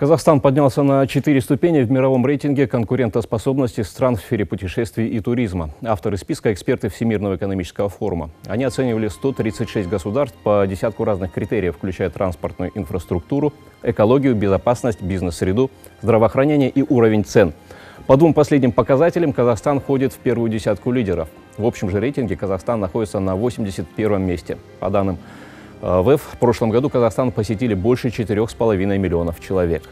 Казахстан поднялся на четыре ступени в мировом рейтинге конкурентоспособности стран в сфере путешествий и туризма. Авторы списка – эксперты Всемирного экономического форума. Они оценивали 136 государств по десятку разных критериев, включая транспортную инфраструктуру, экологию, безопасность, бизнес-среду, здравоохранение и уровень цен. По двум последним показателям Казахстан входит в первую десятку лидеров. В общем же рейтинге Казахстан находится на 81 месте. По данным в прошлом году Казахстан посетили больше 4,5 миллионов человек.